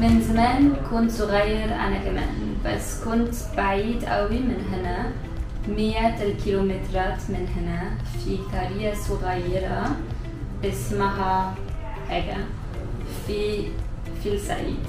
من زمان كنت صغير أنا كمان بس كنت بعيد قوي من هنا مئة الكيلومترات من هنا. في قرية صغيرة اسمها حاجة في في الصعيد.